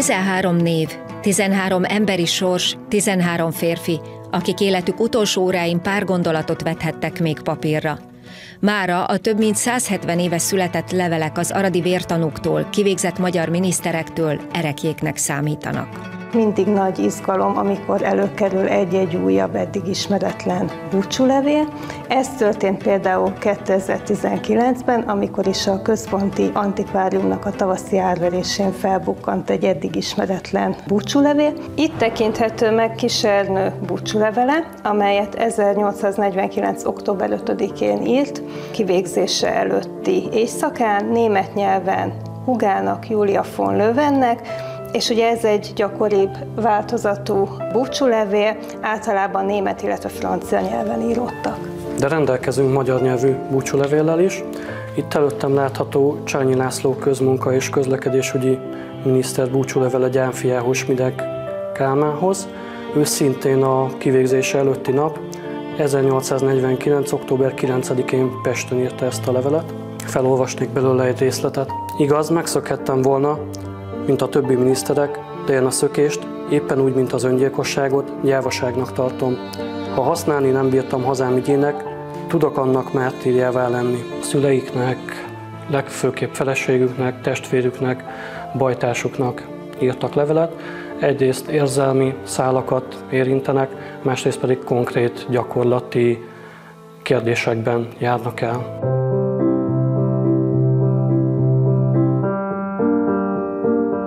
13 név, 13 emberi sors, 13 férfi, akik életük utolsó óráin pár gondolatot vethettek még papírra. Mára a több mint 170 éves született levelek az aradi vértanúktól, kivégzett magyar miniszterektől erekjéknek számítanak. Mindig nagy izgalom, amikor előkerül egy-egy újabb, eddig ismeretlen búcsúlevél. Ez történt például 2019-ben, amikor is a központi antikváriumnak a tavaszi árverésén felbukkant egy eddig ismeretlen búcsúlevél. Itt tekinthető meg Kisernő búcsúlevele, amelyet 1849. október 5-én írt, kivégzése előtti éjszakán, német nyelven Hugának, Júlia von Löwennek, és ugye ez egy gyakoribb változatú búcsúlevél, általában német, illetve francia nyelven írottak. De rendelkezünk magyar nyelvű búcsúlevéllel is. Itt előttem látható Csányi László közmunka és közlekedésügyi miniszter búcsúlevele gyánfiához Midek Kálmához. Ő szintén a kivégzése előtti nap, 1849. október 9-én Pesten írta ezt a levelet. Felolvasnék belőle egy részletet. Igaz, megszökhettem volna, mint a többi miniszterek, de én a szökést, éppen úgy, mint az öngyilkosságot, gyávaságnak tartom. Ha használni nem bírtam hazám ügyének, tudok annak mártírjává lenni. Szüleiknek, legfőképp feleségüknek, testvérüknek, bajtársuknak írtak levelet. Egyrészt érzelmi szálakat érintenek, másrészt pedig konkrét gyakorlati kérdésekben járnak el.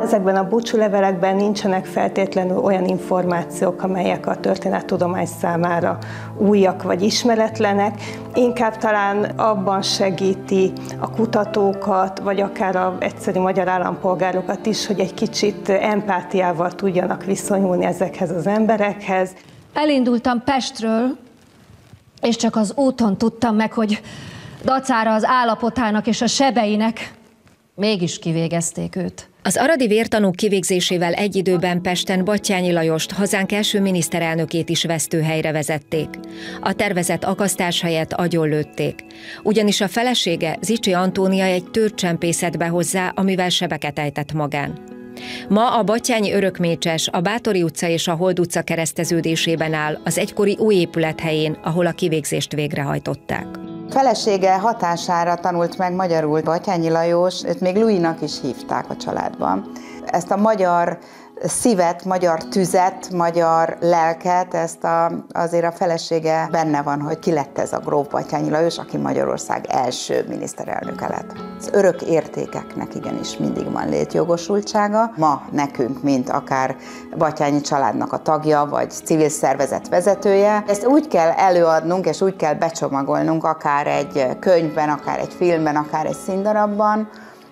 Ezekben a búcsúlevelekben nincsenek feltétlenül olyan információk, amelyek a történettudomány számára újak vagy ismeretlenek, inkább talán abban segíti a kutatókat, vagy akár a egyszerű magyar állampolgárokat is, hogy egy kicsit empátiával tudjanak viszonyulni ezekhez az emberekhez. Elindultam Pestről, és csak az úton tudtam meg, hogy dacára az állapotának és a sebeinek mégis kivégezték őt. Az aradi vértanúk kivégzésével egy időben Pesten Battyányi Lajost, hazánk első miniszterelnökét is vesztőhelyre vezették. A tervezett akasztás helyett agyonlőtték. Ugyanis a felesége, Zicsi Antónia egy törcsempészetbe hozzá, amivel sebeket ejtett magán. Ma a Battyányi örökmécses a Bátori utca és a Hold utca kereszteződésében áll, az egykori új épület helyén, ahol a kivégzést végrehajtották. Felesége hatására tanult meg magyarul Batyányi Lajos, őt még Louis-nak is hívták a családban. Ezt a magyar szívet, magyar tüzet, magyar lelket, ezt a, azért a felesége benne van, hogy ki lett ez a gróf Batyányi Lajos, aki Magyarország első miniszterelnöke lett. Az örök értékeknek igenis mindig van létjogosultsága. Ma nekünk, mint akár Batyányi családnak a tagja, vagy civil szervezet vezetője, ezt úgy kell előadnunk, és úgy kell becsomagolnunk, akár egy könyvben, akár egy filmben, akár egy színdarabban,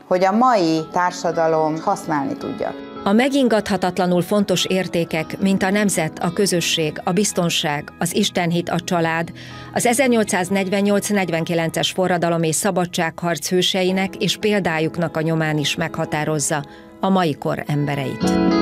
hogy a mai társadalom használni tudja. A megingathatatlanul fontos értékek, mint a nemzet, a közösség, a biztonság, az istenhit, a család, az 1848-49-es forradalom és szabadságharc hőseinek és példájuknak a nyomán is meghatározza a mai kor embereit.